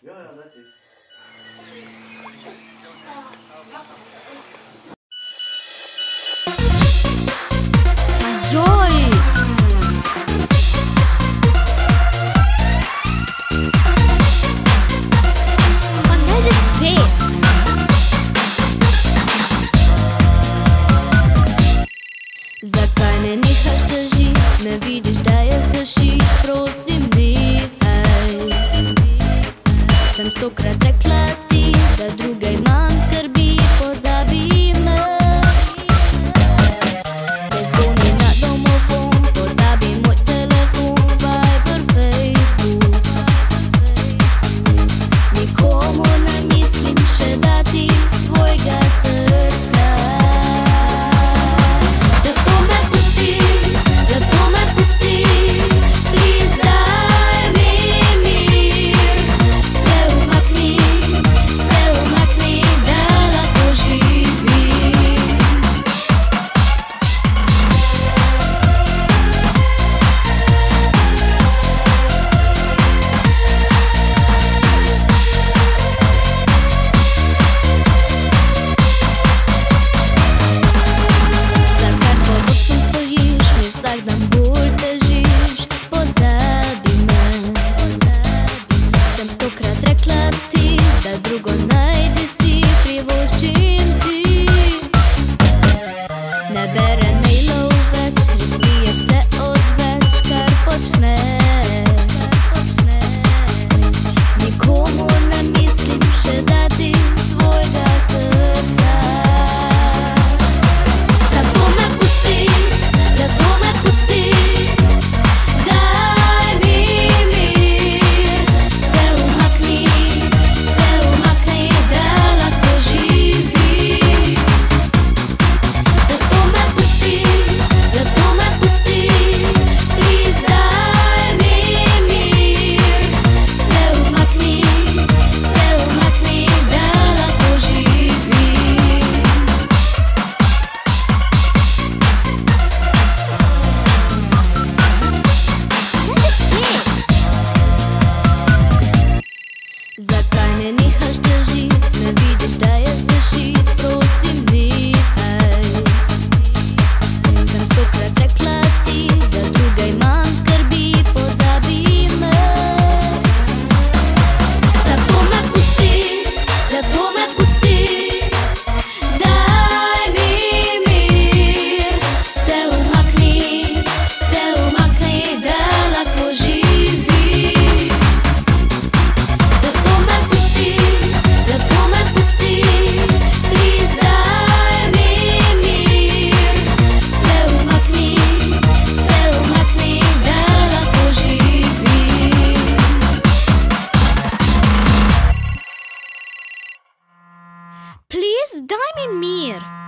不要让他进 Sto krat rekla ti da druga ima nie chcesz żyć, nie widzisz, daje się. с нами мир!